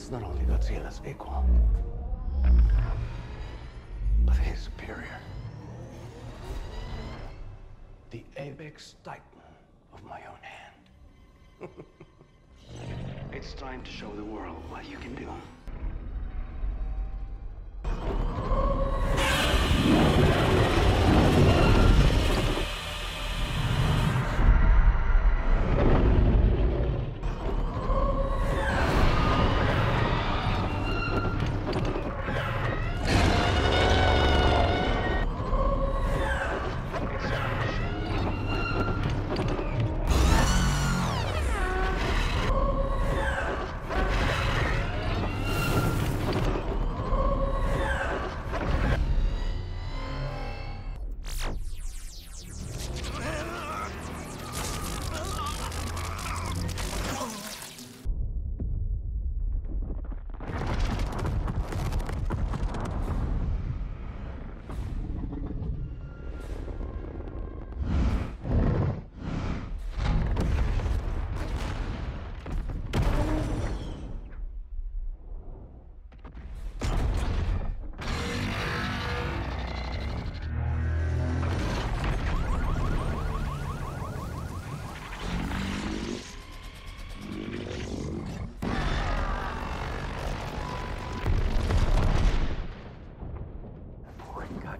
It's not only Godzilla's equal, but his superior. The apex titan of my own hand. it's time to show the world what you can do.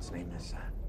God's name is son.